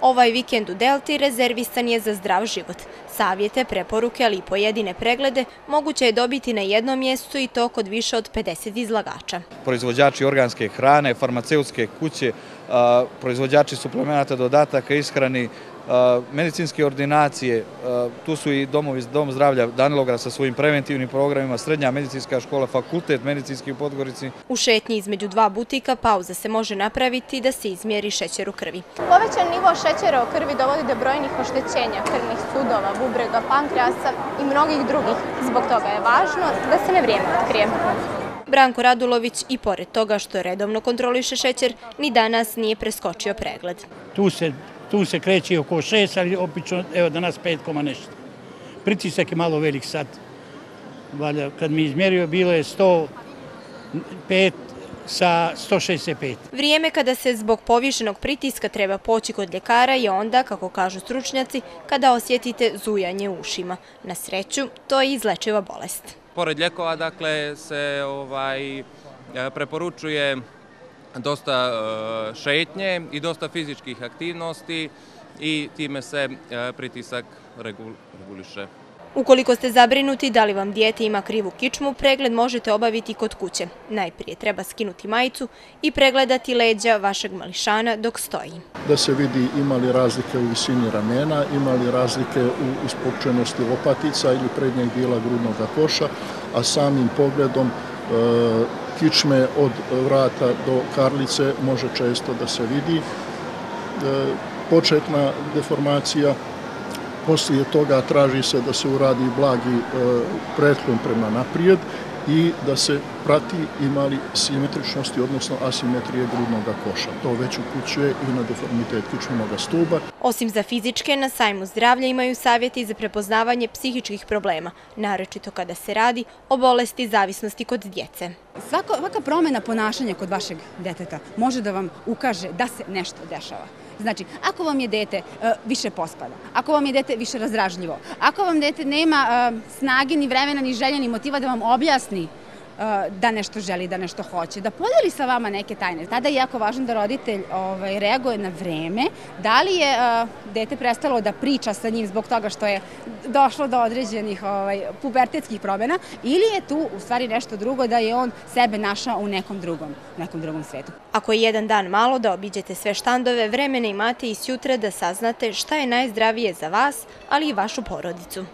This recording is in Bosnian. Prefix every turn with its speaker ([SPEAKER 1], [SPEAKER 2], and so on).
[SPEAKER 1] Ovaj vikend u Delti rezervisan je za zdrav život. Savjete, preporuke, ali i pojedine preglede moguće je dobiti na jednom mjestu i to kod više od 50 izlagača.
[SPEAKER 2] Proizvođači organske hrane, farmaceutske kuće, proizvođači suplemenata, dodataka, ishrani, medicinske ordinacije, tu su i Dom zdravlja Danilogra sa svojim preventivnim programima, Srednja medicinska škola, Fakultet medicinski u Podgorici.
[SPEAKER 1] U šetnji između dva butika pauza se može napraviti da se izmjeri šećer u krvi.
[SPEAKER 3] Povećan nivo šećera u krvi dovodi do brojnih oštećenja krvnih sudova, bubrega, pankreasa i mnogih drugih. Zbog toga je važno da se ne vrijeme otkrije.
[SPEAKER 1] Branko Radulović i pored toga što redovno kontroliše šećer, ni danas nije preskočio pregled.
[SPEAKER 4] Tu se tu se kreće oko 6, ali opično, evo danas 5, nešto. Pritisak je malo velik sad. Kad mi izmjerio, bilo je 105 sa 165.
[SPEAKER 1] Vrijeme kada se zbog povišenog pritiska treba poći kod ljekara je onda, kako kažu stručnjaci, kada osjetite zujanje u ušima. Na sreću, to je izlečiva bolest.
[SPEAKER 5] Pored ljekova, dakle, se ovaj, preporučuje dosta e, šetnje i dosta fizičkih aktivnosti i time se e, pritisak reguliše.
[SPEAKER 1] Ukoliko ste zabrinuti da li vam dijete ima krivu kičmu, pregled možete obaviti kod kuće. Najprije treba skinuti majicu i pregledati leđa vašeg mališana dok stoji.
[SPEAKER 6] Da se vidi ima li razlike u visini ramena, ima li razlike u ispopčenosti lopatica ili prednjeg dijela grudnog koša, a samim pogledom E, kičme od vrata do karlice može često da se vidi. E, početna deformacija, poslije toga traži se da se uradi blagi e, prema naprijed i da se prati imali simetričnosti, odnosno asimetrije grudnog koša. To već upućuje i na deformitet kičmenog stuba.
[SPEAKER 1] Osim za fizičke, na sajmu zdravlja imaju savjeti za prepoznavanje psihičkih problema, naročito kada se radi o bolesti zavisnosti kod djece.
[SPEAKER 7] Svaka promjena ponašanja kod vašeg deteta može da vam ukaže da se nešto dešava. Znači, ako vam je dete e, više pospada, ako vam je dete više razražljivo, ako vam dete nema e, snage ni vremena ni želja ni motiva da vam objasni da nešto želi, da nešto hoće, da podeli sa vama neke tajne. Tada je jako važno da roditelj ovaj, reaguje na vreme. Da li je uh, dete prestalo da priča sa njim zbog toga što je došlo do određenih ovaj, pubertetskih promjena ili je tu u stvari nešto drugo da je on sebe našao u nekom drugom, nekom drugom svetu.
[SPEAKER 1] Ako je jedan dan malo da obiđete sve štandove, vremena imate i sjutra da saznate šta je najzdravije za vas, ali i vašu porodicu.